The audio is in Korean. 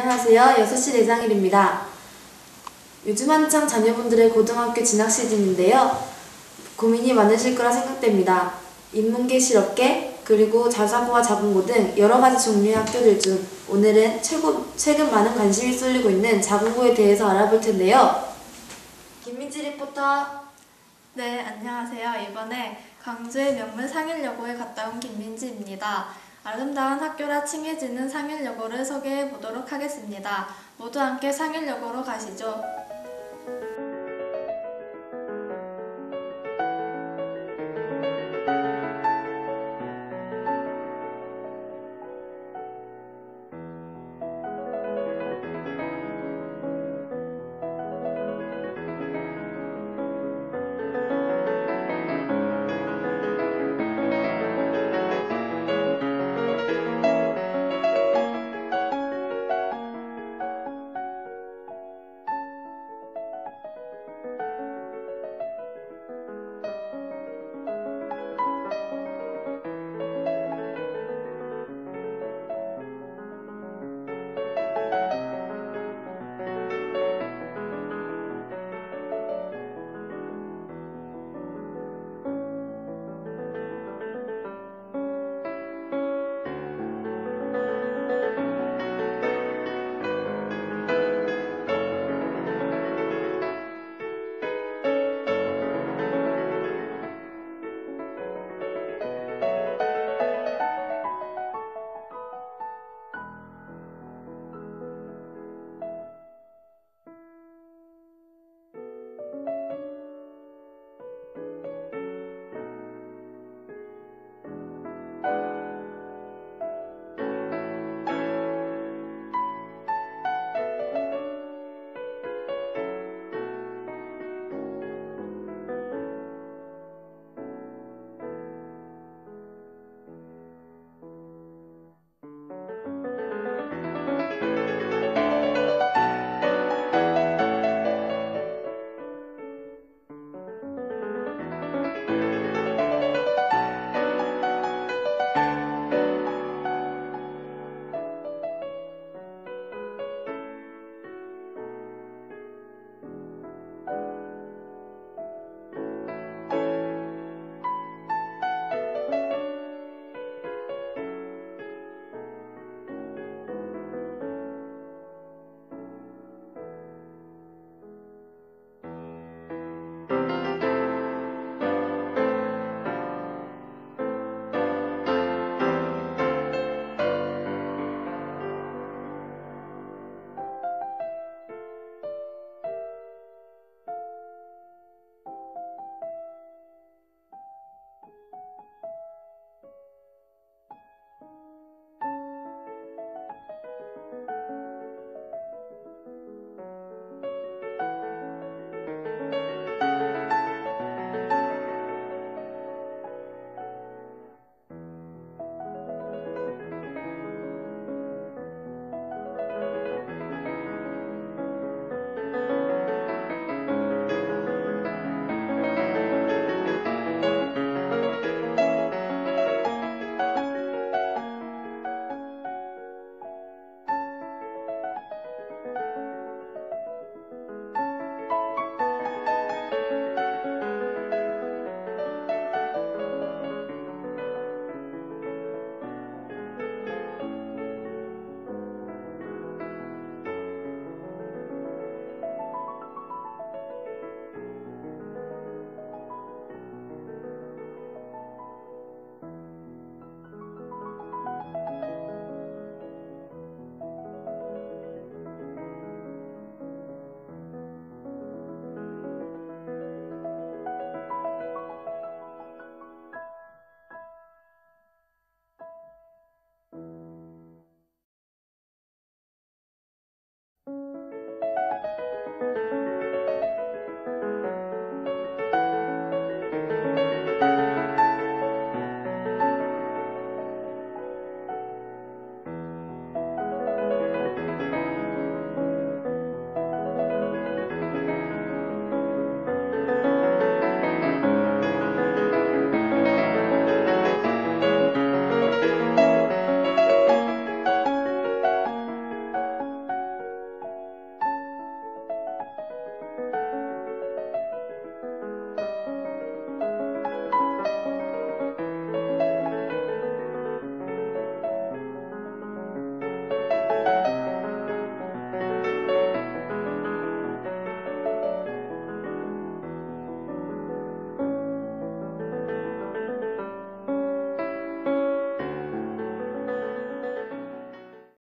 안녕하세요. 6시 내장일입니다. 요즘 한창 자녀분들의 고등학교 진학 시즌인데요. 고민이 많으실 거라 생각됩니다. 인문계 실업계, 그리고 자사고와 자본고 등 여러 가지 종류의 학교들 중 오늘은 최고, 최근 많은 관심이 쏠리고 있는 자본고에 대해서 알아볼 텐데요. 김민지 리포터. 네, 안녕하세요. 이번에 광주의 명문 상일여고에 갔다 온 김민지입니다. 아름다운 학교라 칭해지는 상일여고를 소개해 보도록 하겠습니다. 모두 함께 상일여고로 가시죠.